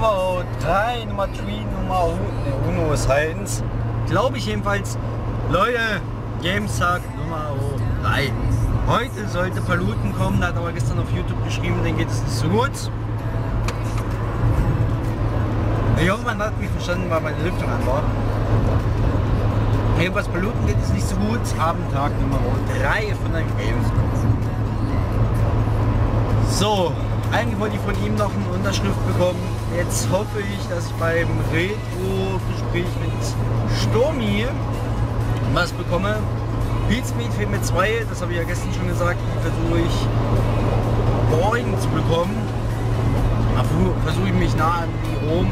3, Nummer 3, Nummer ne, Uno ist Heinz. Glaube ich jedenfalls. Leute, Gamestag Nummer 3. Heute sollte Paluten kommen, da hat aber gestern auf YouTube geschrieben, den geht es nicht so gut. Ich hoffe, man hat mich verstanden, weil meine Lüftung an war. Jedenfalls Paluten geht es nicht so gut. Abendtag Nummer 3 von der Gamescom. So, eigentlich wollte ich von ihm noch eine Unterschrift bekommen. Jetzt hoffe ich, dass ich beim Retro-Gespräch mit Stormi was bekomme. Beatsmeet fehlt mir zwei, das habe ich ja gestern schon gesagt, die versuche ich morgen zu bekommen. Versuche ich mich nah an die Rom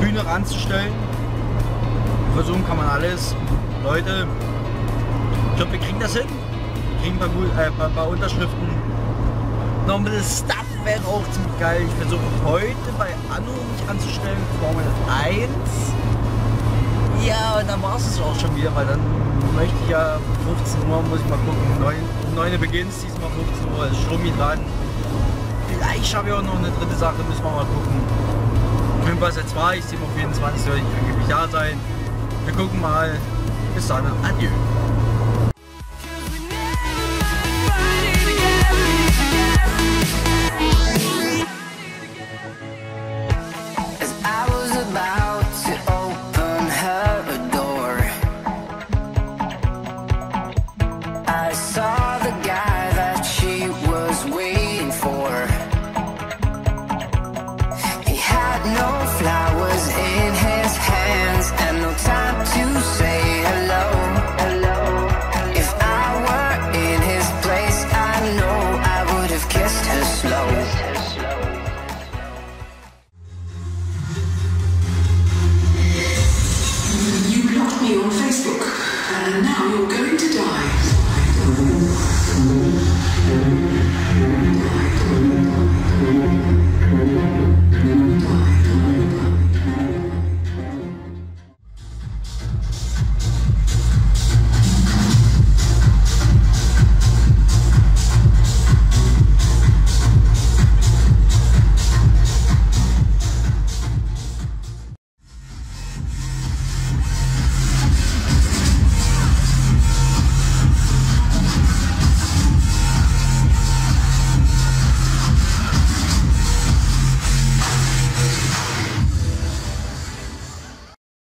Bühne ranzustellen. Versuchen kann man alles. Leute, ich glaube wir kriegen das hin. Wir kriegen ein paar, äh, paar, paar Unterschriften. Bisschen Stuff wäre auch ziemlich geil. Ich versuche heute bei Anno mich anzustellen, Formel 1. Ja, und dann war es auch schon wieder, weil dann möchte ich ja 15 Uhr, muss ich mal gucken, 9, 9 beginnt diesmal 15 Uhr, ist Strumi dran. Vielleicht schaffe ich auch noch eine dritte Sache, müssen wir mal gucken. Jedenfalls jetzt war ich, 7.24 Uhr soll ich angeblich da sein. Wir gucken mal. Bis dann. Adieu. And now you're going to die. die. die.